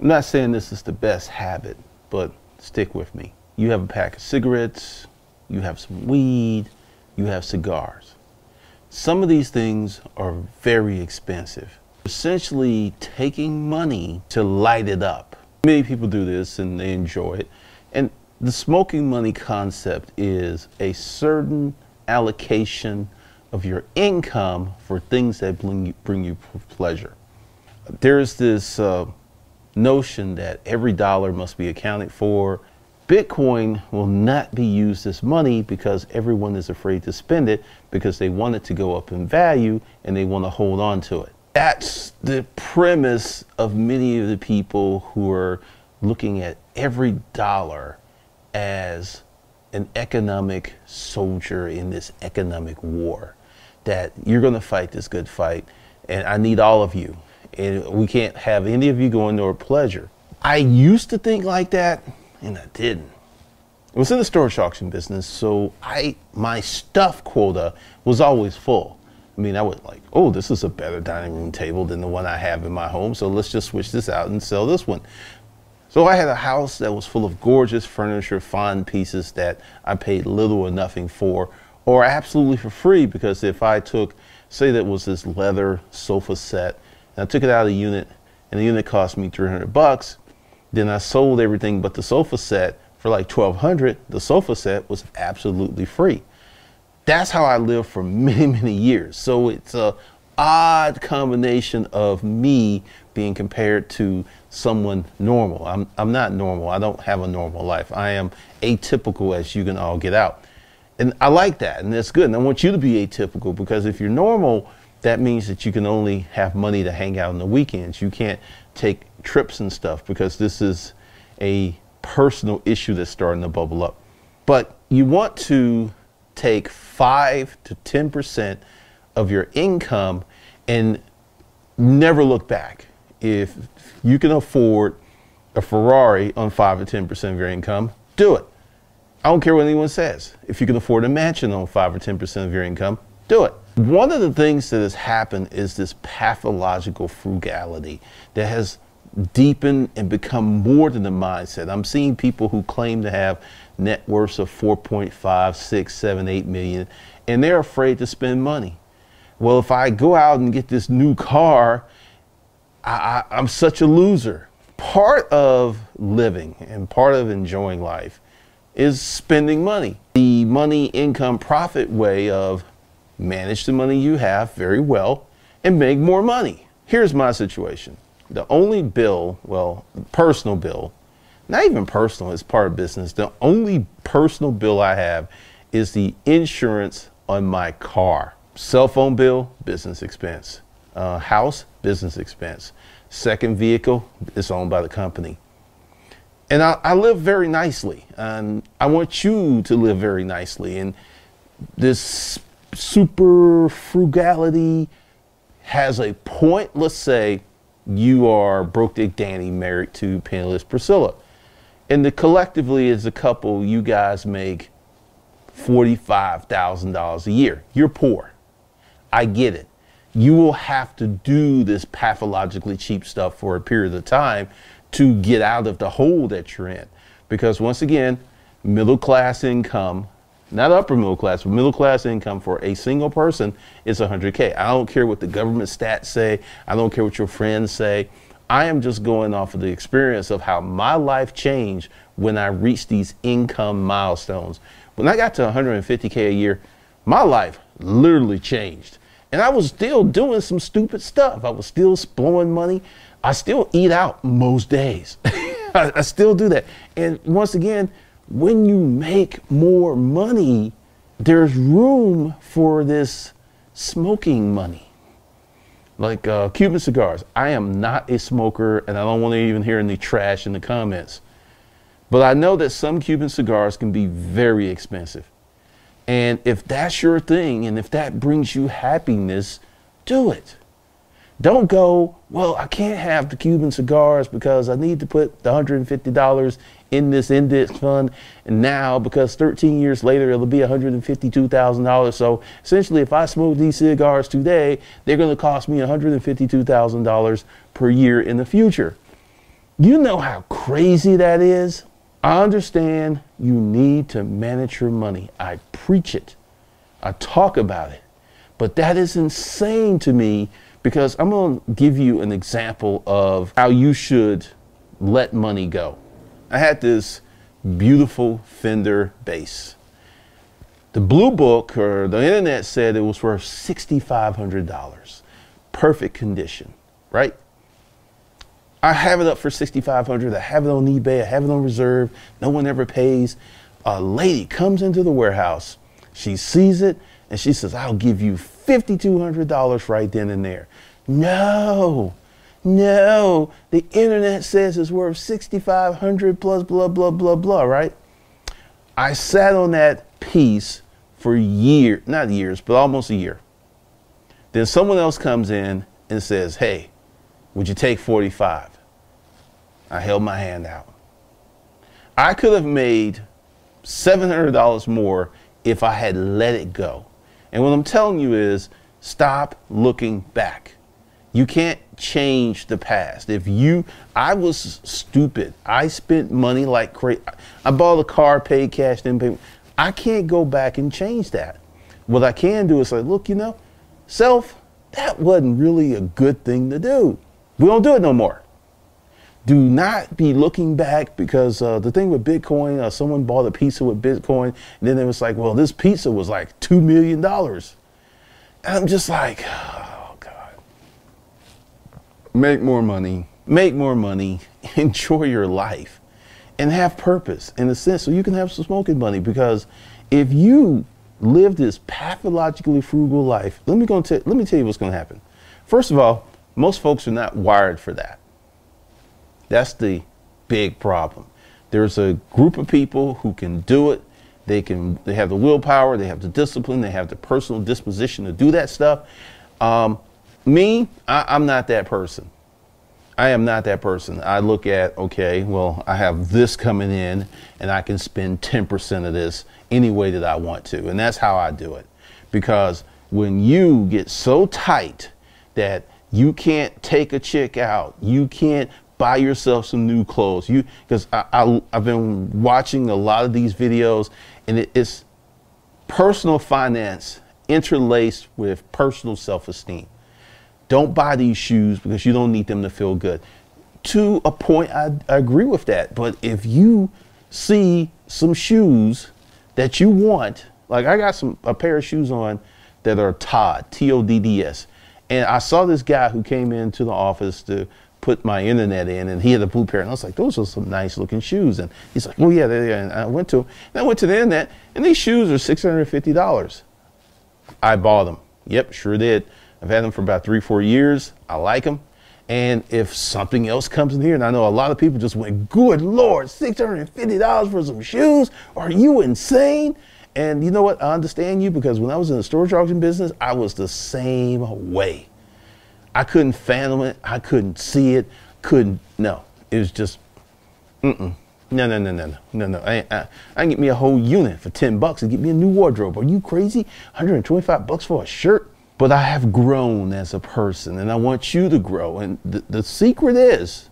I'm not saying this is the best habit, but stick with me. You have a pack of cigarettes, you have some weed, you have cigars. Some of these things are very expensive. Essentially taking money to light it up. Many people do this and they enjoy it. And the smoking money concept is a certain allocation of your income for things that bring you, bring you pleasure. There's this uh, notion that every dollar must be accounted for. Bitcoin will not be used as money because everyone is afraid to spend it because they want it to go up in value and they want to hold on to it. That's the premise of many of the people who are looking at every dollar as an economic soldier in this economic war. That you're going to fight this good fight, and I need all of you. And we can't have any of you going to our pleasure. I used to think like that, and I didn't. I was in the storage auction business, so I my stuff quota was always full. I mean, I was like, oh, this is a better dining room table than the one I have in my home, so let's just switch this out and sell this one. So I had a house that was full of gorgeous furniture, fine pieces that I paid little or nothing for, or absolutely for free because if I took, say that was this leather sofa set, I took it out of the unit, and the unit cost me 300 bucks, then I sold everything but the sofa set for like 1200 the sofa set was absolutely free that's how i lived for many many years so it's a odd combination of me being compared to someone normal. I'm, I'm not normal. I don't have a normal life. I am atypical as you can all get out. And I like that, and that's good. And I want you to be atypical because if you're normal, that means that you can only have money to hang out on the weekends. You can't take trips and stuff because this is a personal issue that's starting to bubble up. But you want to take 5 to 10% of your income and never look back if you can afford a Ferrari on 5 or 10% of your income, do it. I don't care what anyone says. If you can afford a mansion on 5 or 10% of your income, do it. One of the things that has happened is this pathological frugality that has deepened and become more than a mindset. I'm seeing people who claim to have net worths of 4.5, 6, 7, 8 million, and they're afraid to spend money. Well, if I go out and get this new car I, I'm such a loser. Part of living and part of enjoying life is spending money. The money, income, profit way of manage the money you have very well and make more money. Here's my situation. The only bill, well, personal bill, not even personal, it's part of business. The only personal bill I have is the insurance on my car. Cell phone bill, business expense. Uh, house, business expense. Second vehicle is owned by the company. And I, I live very nicely. And I want you to live very nicely. And this super frugality has a point. Let's say you are broke dick Danny married to penniless Priscilla. And the collectively as a couple, you guys make $45,000 a year. You're poor. I get it you will have to do this pathologically cheap stuff for a period of time to get out of the hole that you're in. Because once again, middle class income, not upper middle class, but middle class income for a single person is 100K. I don't care what the government stats say. I don't care what your friends say. I am just going off of the experience of how my life changed when I reached these income milestones. When I got to 150K a year, my life literally changed. And I was still doing some stupid stuff. I was still blowing money. I still eat out most days. I, I still do that. And once again, when you make more money, there's room for this smoking money. Like uh, Cuban cigars. I am not a smoker and I don't want to even hear any trash in the comments. But I know that some Cuban cigars can be very expensive. And if that's your thing and if that brings you happiness, do it. Don't go, well, I can't have the Cuban cigars because I need to put the $150 in this index fund. Now, because 13 years later, it'll be $152,000. So essentially, if I smoke these cigars today, they're going to cost me $152,000 per year in the future. You know how crazy that is? I understand you need to manage your money. I preach it. I talk about it. But that is insane to me because I'm going to give you an example of how you should let money go. I had this beautiful Fender bass. The blue book or the internet said it was worth $6,500. Perfect condition, right? I have it up for 6500 I have it on eBay. I have it on reserve. No one ever pays. A lady comes into the warehouse. She sees it and she says, I'll give you $5,200 right then and there. No, no. The internet says it's worth 6500 plus blah, blah, blah, blah, right? I sat on that piece for years, not years, but almost a year. Then someone else comes in and says, hey, would you take 45? I held my hand out. I could have made $700 more if I had let it go. And what I'm telling you is stop looking back. You can't change the past. If you, I was stupid. I spent money like crazy. I bought a car, paid cash, then paid. I can't go back and change that. What I can do is say, look, you know, self, that wasn't really a good thing to do. We don't do it no more. Do not be looking back because uh, the thing with Bitcoin, uh, someone bought a pizza with Bitcoin, and then it was like, well, this pizza was like $2 million. And I'm just like. Make more money, make more money, enjoy your life, and have purpose in a sense so you can have some smoking money. Because if you live this pathologically frugal life, let me, go let me tell you what's going to happen. First of all, most folks are not wired for that. That's the big problem. There's a group of people who can do it. They can. They have the willpower. They have the discipline. They have the personal disposition to do that stuff. Um, me, I, am not that person. I am not that person. I look at okay, well, I have this coming in, and I can spend 10% of this any way that I want to, and that's how I do it. Because when you get so tight that you can't take a chick out. You can't buy yourself some new clothes. You because I, I have been watching a lot of these videos, and it, it's personal finance interlaced with personal self-esteem. Don't buy these shoes because you don't need them to feel good. To a point, I, I agree with that. But if you see some shoes that you want, like I got some a pair of shoes on that are Todd, T O D D S and I saw this guy who came into the office to put my internet in, and he had a blue pair. And I was like, those are some nice looking shoes. And he's like, oh, yeah, they And I went to. And I went to the internet, and these shoes are $650. I bought them. Yep, sure did. I've had them for about three, four years. I like them. And if something else comes in here, and I know a lot of people just went, good Lord, $650 for some shoes? Are you insane? And you know what? I understand you because when I was in the storage auction business, I was the same way. I couldn't fathom it. I couldn't see it. Couldn't. No, it was just, mm-mm. No, no, no, no, no, no, no. I, I, I can get me a whole unit for 10 bucks and get me a new wardrobe. Are you crazy? 125 bucks for a shirt? But I have grown as a person and I want you to grow. And the, the secret is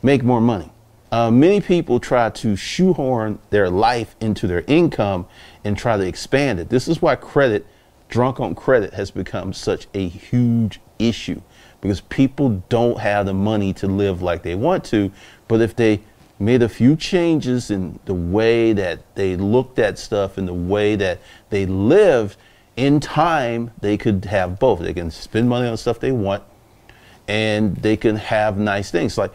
make more money. Uh, many people try to shoehorn their life into their income and try to expand it. This is why credit, drunk on credit, has become such a huge issue because people don't have the money to live like they want to. But if they made a few changes in the way that they looked at stuff and the way that they lived, in time, they could have both. They can spend money on the stuff they want and they can have nice things. Like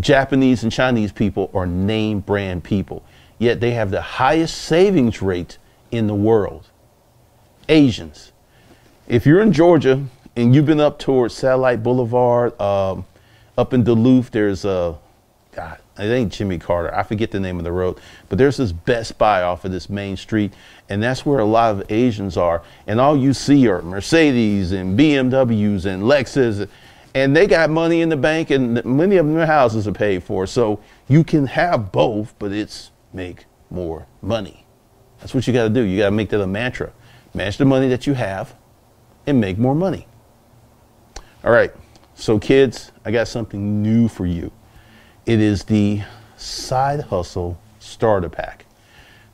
Japanese and Chinese people are name brand people, yet they have the highest savings rate in the world. Asians. If you're in Georgia and you've been up towards Satellite Boulevard, um, up in Duluth, there's a, God, it ain't Jimmy Carter. I forget the name of the road, but there's this Best Buy off of this main street, and that's where a lot of Asians are. And all you see are Mercedes and BMWs and Lexus and they got money in the bank and many of their houses are paid for. So you can have both, but it's make more money. That's what you got to do. You got to make that a mantra. Match the money that you have and make more money. All right. So kids, I got something new for you. It is the Side Hustle Starter Pack.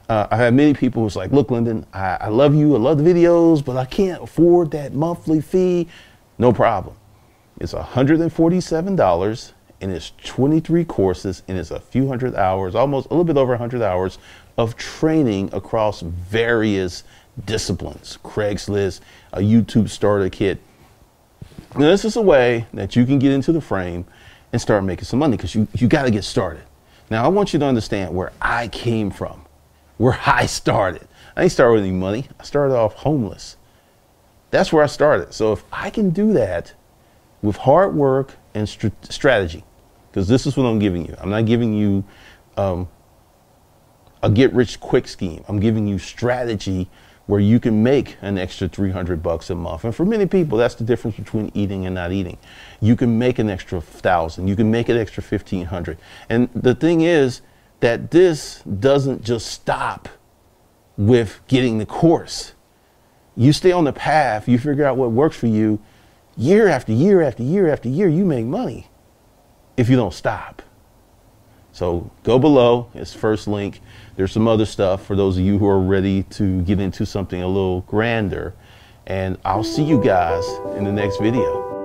Uh, I have many people who's like, look, Glendon, I, I love you, I love the videos, but I can't afford that monthly fee. No problem. It's $147 and it's 23 courses and it's a few hundred hours, almost a little bit over 100 hours of training across various disciplines. Craigslist, a YouTube starter kit. Now, this is a way that you can get into the frame and start making some money because you, you got to get started. Now, I want you to understand where I came from, where I started. I didn't start with any money. I started off homeless. That's where I started. So if I can do that with hard work and st- strategy, because this is what I'm giving you. I'm not giving you um, a get rich quick scheme. I'm giving you strategy where you can make an extra 300 bucks a month. And for many people, that's the difference between eating and not eating. You can make an extra thousand, you can make an extra 1500. And the thing is that this doesn't just stop with getting the course. You stay on the path, you figure out what works for you, year after year after year after year, you make money if you don't stop. So go below, it's first link. There's some other stuff for those of you who are ready to get into something a little grander. And I'll see you guys in the next video.